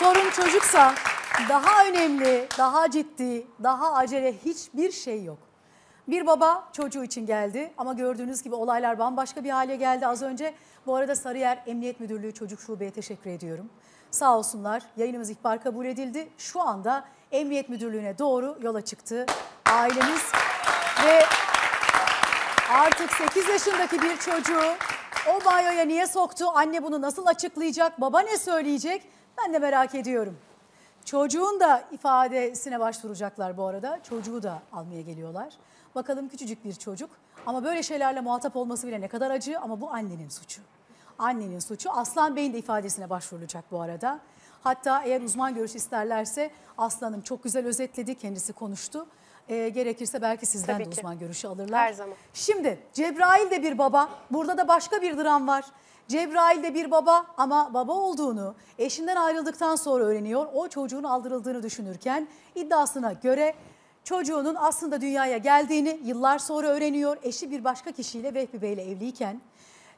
Sorun çocuksa daha önemli, daha ciddi, daha acele hiçbir şey yok. Bir baba çocuğu için geldi ama gördüğünüz gibi olaylar bambaşka bir hale geldi az önce. Bu arada Sarıyer Emniyet Müdürlüğü Çocuk Şube'ye teşekkür ediyorum. Sağ olsunlar yayınımız ihbar kabul edildi. Şu anda Emniyet Müdürlüğü'ne doğru yola çıktı ailemiz ve Artık 8 yaşındaki bir çocuğu o banyoya niye soktu? Anne bunu nasıl açıklayacak? Baba ne söyleyecek? Ben de merak ediyorum. Çocuğun da ifadesine başvuracaklar bu arada. Çocuğu da almaya geliyorlar. Bakalım küçücük bir çocuk. Ama böyle şeylerle muhatap olması bile ne kadar acı ama bu annenin suçu. Annenin suçu. Aslan Bey'in de ifadesine başvurulacak bu arada. Hatta eğer uzman görüş isterlerse Aslan'ım çok güzel özetledi, kendisi konuştu. Ee, gerekirse belki sizden Tabii de ki. uzman görüşü alırlar. Her zaman. Şimdi Cebrail de bir baba. Burada da başka bir dram var. Cebrail de bir baba ama baba olduğunu eşinden ayrıldıktan sonra öğreniyor. O çocuğun aldırıldığını düşünürken iddiasına göre çocuğunun aslında dünyaya geldiğini yıllar sonra öğreniyor. Eşi bir başka kişiyle Vehbi Bey ile evliyken.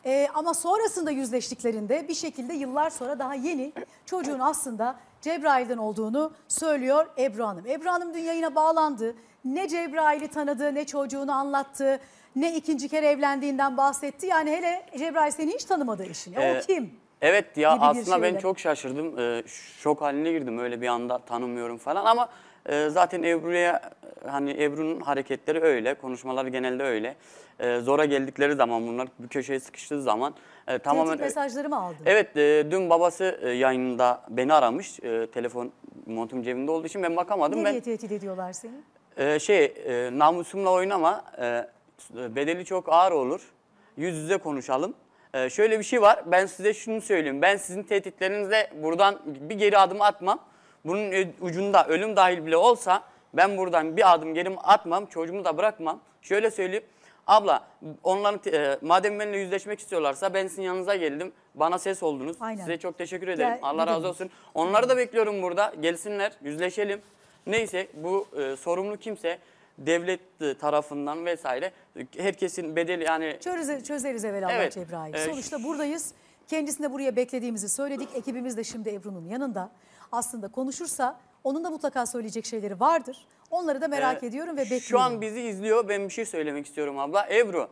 Ee, ama sonrasında yüzleştiklerinde bir şekilde yıllar sonra daha yeni çocuğun aslında Cebrail'den olduğunu söylüyor Ebru Hanım. Ebru Hanım dün yayına bağlandı. Ne Cebrail'i tanıdı ne çocuğunu anlattı ne ikinci kere evlendiğinden bahsetti. Yani hele Cebrail seni hiç tanımadı eşini. Ee, o kim? Evet ya gibi bir aslında ben şeyle. çok şaşırdım. Ee, şok haline girdim öyle bir anda tanımıyorum falan ama e, zaten Ebru'ya hani Ebru'nun hareketleri öyle, konuşmaları genelde öyle. Ee, zora geldikleri zaman bunlar bir köşeye sıkıştığı zaman e, tamamen Tehdit mesajları mı aldın? Evet e, dün babası e, yayında beni aramış. E, telefon montum cebimde olduğu için ben bakamadım. Ne ben tehdit ediyorlar seni? ee, şey e, namusumla oynama e, bedeli çok ağır olur. Yüz yüze konuşalım. E, şöyle bir şey var ben size şunu söyleyeyim. Ben sizin tehditlerinizle buradan bir geri adım atmam. Bunun ö- ucunda ölüm dahil bile olsa ben buradan bir adım geri atmam. Çocuğumu da bırakmam. Şöyle söyleyeyim. Abla onların e, madem benimle yüzleşmek istiyorlarsa ben sizin yanınıza geldim. Bana ses oldunuz. Aynen. Size çok teşekkür ederim. Gel, Allah razı olsun. Onları da bekliyorum burada. Gelsinler, yüzleşelim. Neyse bu e, sorumlu kimse devlet e, tarafından vesaire e, herkesin bedeli yani Çözeriz, çözeriz evvelallah Evet, Cebrail. e, Sonuçta buradayız. Kendisini de buraya beklediğimizi söyledik. Ekibimiz de şimdi Ebru'nun yanında. Aslında konuşursa onun da mutlaka söyleyecek şeyleri vardır. Onları da merak e, ediyorum ve bekliyorum. Şu an bizi izliyor. Ben bir şey söylemek istiyorum abla. Ebru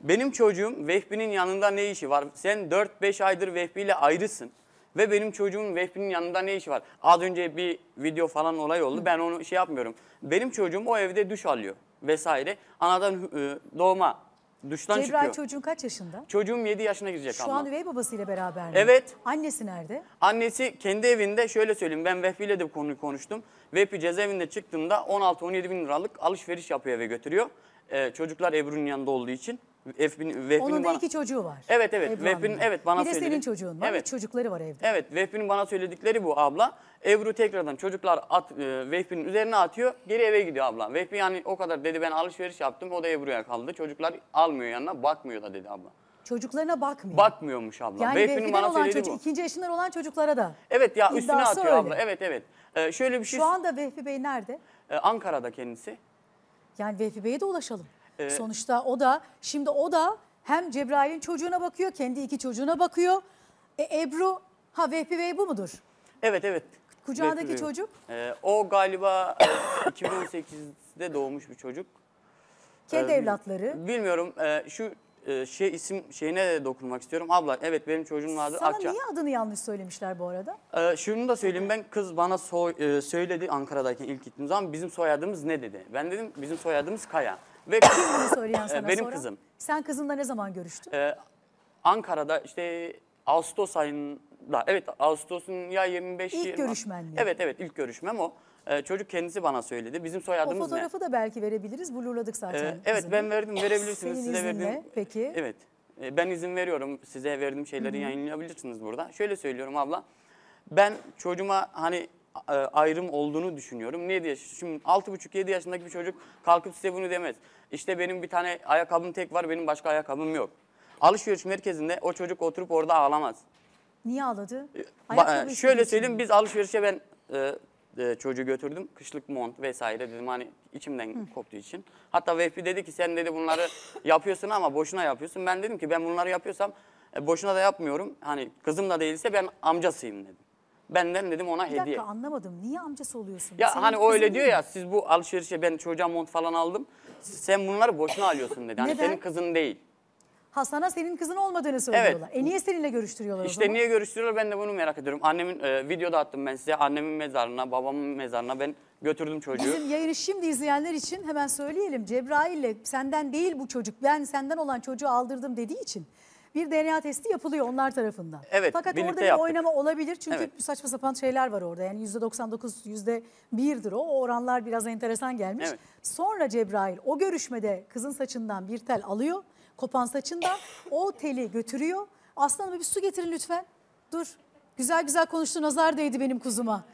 benim çocuğum Vehbi'nin yanında ne işi var? Sen 4-5 aydır Vehbi ile ayrısın. Ve benim çocuğum Vehbi'nin yanında ne işi var? Az önce bir video falan olay oldu. Ben onu şey yapmıyorum. Benim çocuğum o evde duş alıyor vesaire. Anadan e, doğma duştan Cebrail çıkıyor. çocuğun kaç yaşında? Çocuğum 7 yaşına girecek Şu abla. an üvey babasıyla beraber mi? Evet. Annesi nerede? Annesi kendi evinde şöyle söyleyeyim ben Vehbi ile de bu konuyu konuştum. Vehbi cezaevinde çıktığında 16-17 bin liralık alışveriş yapıyor eve götürüyor. Ee, çocuklar Ebru'nun yanında olduğu için. Vehbi'nin, Vehbi'nin Onun da bana... iki çocuğu var. Evet, evet. Ebru Vehbi'nin- Hanım'ın. evet, bana Bir de senin söyledi. çocuğun var. Evet. Çocukları var evde. Evet Vehbi'nin bana söyledikleri bu abla. Ebru tekrardan çocuklar at, e, Vehbi'nin üzerine atıyor geri eve gidiyor abla. Vehbi yani o kadar dedi ben alışveriş yaptım o da Ebru'ya kaldı. Çocuklar almıyor yanına bakmıyor da dedi abla. Çocuklarına bakmıyor. Bakmıyormuş abla. yani Vehbi'nin Vehbi'den bana olan söylediği çocuk, bu. ikinci eşinden olan çocuklara da. Evet ya üstüne İddiası atıyor öyle. abla. Evet evet. Ee, şöyle bir şey Şu anda Vehbi Bey nerede? Ee, Ankara'da kendisi. Yani Vehbi Bey'e de ulaşalım. Ee, Sonuçta o da şimdi o da hem Cebrail'in çocuğuna bakıyor, kendi iki çocuğuna bakıyor. E, Ebru, ha Vehbi Bey bu mudur? Evet evet. Kucağındaki Vehbi Bey. çocuk? Ee, o galiba 2018'de doğmuş bir çocuk. Kendi Ee, evlatları. Bilmiyorum. Ee, şu e, şey isim şeyine de dokunmak istiyorum. Abla evet benim çocuğumun adı Sana Akça. niye adını yanlış söylemişler bu arada? Ee, şunu da söyleyeyim ben kız bana soy, e, söyledi Ankara'dayken ilk gittiğim zaman bizim soyadımız ne dedi. Ben dedim bizim soyadımız Kaya. Ve Kim bunu söyleyen sana Ee, benim sonra? kızım. Sen kızınla ne zaman görüştün? Ee, Ankara'da işte Ağustos ayında evet Ağustos'un ya 25 İlk 26 görüşmen mi? Evet evet ilk görüşmem o. Ee, çocuk kendisi bana söyledi. Bizim o soyadımız ne? fotoğrafı da belki verebiliriz. Blurladık zaten. Ee, evet kızını. ben verdim verebilirsiniz Senin size verdim. peki. Evet. Ee, Ben izin veriyorum size verdiğim şeyleri yayınlayabilirsiniz burada. Şöyle söylüyorum abla. Ben çocuğuma hani ayrım olduğunu düşünüyorum. Niye diye? Şimdi 6,5-7 yaşındaki bir çocuk kalkıp size bunu demez. İşte benim bir tane ayakkabım tek var, benim başka ayakkabım yok. Alışveriş merkezinde o çocuk oturup orada ağlamaz. Niye ağladı? Ba- Ayakkabı e, şöyle söyleyeyim biz alışverişe ben e, e, çocuğu götürdüm. Kışlık mont vesaire dedim hani içimden koptuğu için. Hatta Vehbi dedi ki sen dedi bunları yapıyorsun ama boşuna yapıyorsun. Ben dedim ki ben bunları yapıyorsam e, boşuna da yapmıyorum. Hani kızım da değilse ben amcasıyım dedim. Benden dedim ona Bir hediye. dakika anlamadım. Niye amcası oluyorsun? Ya Senin hani o kızın öyle diyor değil. ya siz bu alışverişe ben çocuğa mont falan aldım. Sen bunları boşuna alıyorsun dedi. Hani Neden? senin kızın değil. Ha sana senin kızın olmadığını söylüyorlar. E niye seninle görüştürüyorlar o İşte zaman? niye görüştürüyorlar ben de bunu merak ediyorum. Annemin e, videoda attım ben size. Annemin mezarına, babamın mezarına ben götürdüm çocuğu. Bizim yayını şimdi izleyenler için hemen söyleyelim. Cebrail'le senden değil bu çocuk ben senden olan çocuğu aldırdım dediği için bir DNA testi yapılıyor onlar tarafından. Evet, Fakat birlikte orada bir yaptık. oynama olabilir çünkü Evet. saçma sapan şeyler var orada. Yani %99 %1'dir o. O oranlar biraz enteresan gelmiş. Evet. Sonra Cebrail o görüşmede kızın saçından bir tel alıyor. Kopan saçından o teli götürüyor. Aslanım bir su getirin lütfen. Dur. Güzel güzel konuştu nazar değdi benim kuzuma.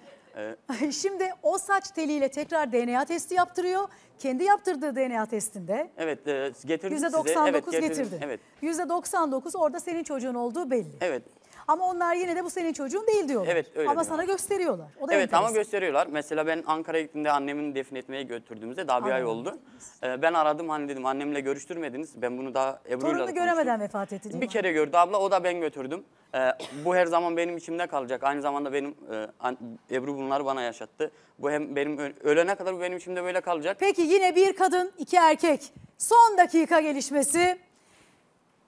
Şimdi o saç teliyle tekrar DNA testi yaptırıyor. Kendi yaptırdığı DNA testinde Evet e, getirdim size. %99 Evet, getirdim. getirdi. Evet. %99 orada senin çocuğun olduğu belli. Evet. Ama onlar yine de bu senin çocuğun değil diyorlar. Evet, öyle Ama diyorlar. sana gösteriyorlar. O da Evet ama enteresan. gösteriyorlar. Mesela ben Ankara'ya gittiğimde annemi defnetmeye götürdüğümüzde daha bir ay Allah oldu. Ee, ben aradım hani dedim annemle görüştürmediniz. Ben bunu daha Ebru'yla Torununu göremeden vefat etti değil Bir mi? kere gördü abla o da ben götürdüm. Ee, bu her zaman benim içimde kalacak. Aynı zamanda benim e, an- Ebru bunları bana yaşattı. Bu hem benim ölene kadar bu benim içimde böyle kalacak. Peki yine bir kadın, iki erkek. Son dakika gelişmesi.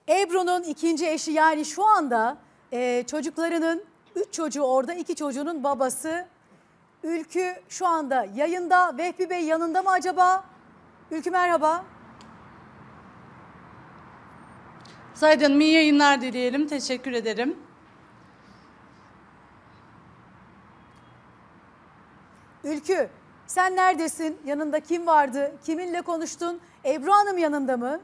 Ebru'nun ikinci eşi yani şu anda e, çocuklarının, üç çocuğu orada, iki çocuğunun babası. Ülkü şu anda yayında. Vehbi Bey yanında mı acaba? Ülkü merhaba. Zahide Hanım iyi yayınlar dileyelim. Teşekkür ederim. Ülkü sen neredesin? Yanında kim vardı? Kiminle konuştun? Ebru Hanım yanında mı?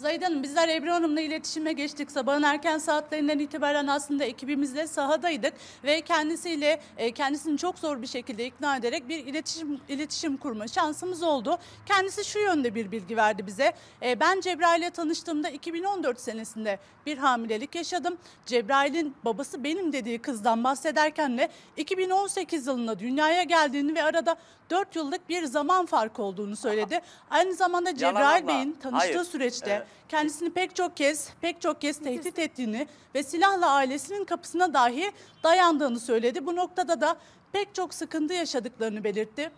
Zahide Hanım bizler Ebru Hanım'la iletişime geçtik. Sabahın erken saatlerinden itibaren aslında ekibimizle sahadaydık ve kendisiyle e, kendisini çok zor bir şekilde ikna ederek bir iletişim iletişim kurma şansımız oldu. Kendisi şu yönde bir bilgi verdi bize. E, ben Cebrail'le tanıştığımda 2014 senesinde bir hamilelik yaşadım. Cebrail'in babası benim dediği kızdan bahsederken de 2018 yılında dünyaya geldiğini ve arada 4 yıllık bir zaman farkı olduğunu söyledi. Aynı zamanda Cebrail. Bey'in tanıştığı Hayır. süreçte Ee, kendisini pek çok kez pek çok kez tehdit ettiğini ve silahla ailesinin kapısına dahi dayandığını söyledi. Bu noktada da pek çok sıkıntı yaşadıklarını belirtti.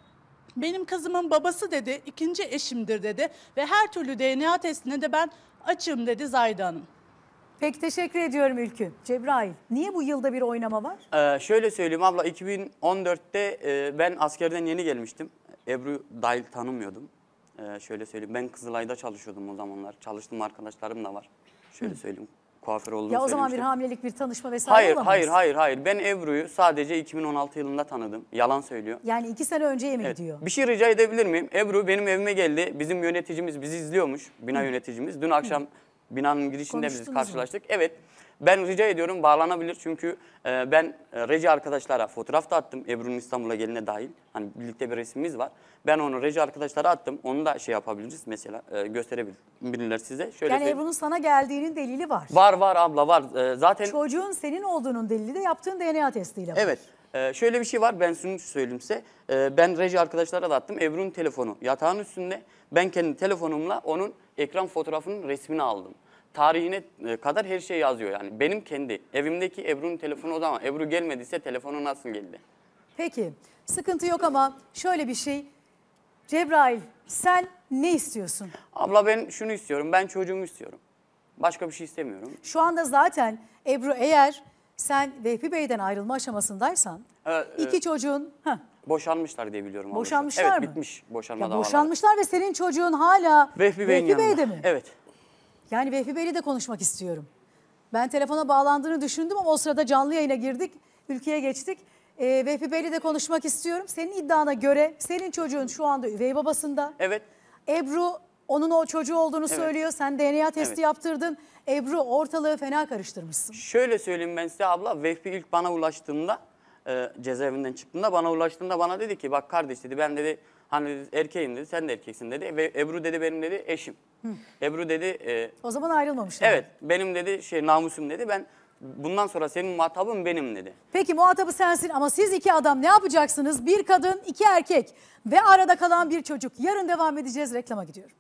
Benim kızımın babası dedi, ikinci eşimdir dedi ve her türlü DNA testine de ben açığım dedi Zayda Hanım. Peki teşekkür ediyorum Ülkü. Cebrail niye bu yılda bir oynama var? Ee, şöyle söyleyeyim abla 2014'te e, ben askerden yeni gelmiştim. Ebru dahil tanımıyordum. Ee, şöyle söyleyeyim ben Kızılay'da çalışıyordum o zamanlar. Çalıştığım arkadaşlarım da var. Şöyle söyleyeyim kuaför olduğumu Ya o zaman bir söylemiştim. hamilelik, bir tanışma vesaire Hayır, olamaz. hayır, hayır, hayır. Ben Ebru'yu sadece 2016 yılında tanıdım. Yalan söylüyor. Yani iki sene önceye mi Evet. gidiyor? Bir şey rica edebilir miyim? Ebru benim evime geldi. Bizim yöneticimiz bizi izliyormuş. Bina yöneticimiz. Dün akşam binanın girişinde biz Konuştunuz mu? karşılaştık. Evet. Ben rica ediyorum bağlanabilir çünkü e, ben e, reji arkadaşlara fotoğraf da attım. Ebru'nun İstanbul'a geline dahil. Hani birlikte bir resmimiz var. Ben onu reji arkadaşlara attım. Onu da şey yapabiliriz mesela e, gösterebilirler size. Şöyle Yani söyleyeyim. Ebru'nun sana geldiğinin delili var. Var var abla var. E, zaten Çocuğun senin olduğunun delili de yaptığın DNA testiyle var. Evet. Ee, şöyle bir şey var ben şunu söyleyeyim size. Ee, ben reji arkadaşlara da attım. Ebru'nun telefonu yatağın üstünde. Ben kendi telefonumla onun ekran fotoğrafının resmini aldım. Tarihine e, kadar her şey yazıyor yani. Benim kendi evimdeki Ebru'nun telefonu o zaman. Ebru gelmediyse telefonu nasıl geldi? Peki sıkıntı yok ama şöyle bir şey. Cebrail sen ne istiyorsun? Abla ben şunu istiyorum. Ben çocuğumu istiyorum. Başka bir şey istemiyorum. Şu anda zaten Ebru eğer sen Vehbi Bey'den ayrılma aşamasındaysan Evet, iki çocuğun heh, Boşanmışlar diye biliyorum. Boşanmışlar evet, mı? bitmiş boşanma ya davaları. boşanmışlar ve senin çocuğun hala Vehbi yanında. Bey'de mi? Evet. Yani Vehbi Bey'le de konuşmak istiyorum. Ben telefona bağlandığını düşündüm ama o sırada canlı yayına girdik. Ülkeye geçtik. Ee, Vehbi Bey'le de konuşmak istiyorum. Senin iddiana göre senin çocuğun şu anda üvey babasında. Evet. Ebru onun o çocuğu olduğunu Evet. söylüyor. Sen DNA testi Evet. yaptırdın. Ebru ortalığı fena karıştırmışsın. Şöyle söyleyeyim ben size abla. Vehbi ilk bana ulaştığında e, cezaevinden çıktığında bana ulaştığında bana dedi ki bak kardeş dedi ben dedi hani dedi, erkeğim dedi sen de erkeksin dedi. Ve Ebru dedi benim dedi eşim. Ebru dedi e, O zaman ayrılmamışlar. evet benim dedi şey namusum dedi ben bundan sonra senin muhatabın benim dedi. Peki muhatabı sensin ama siz iki adam ne yapacaksınız? Bir kadın, iki erkek ve arada kalan bir çocuk. Yarın devam edeceğiz. Reklama gidiyorum.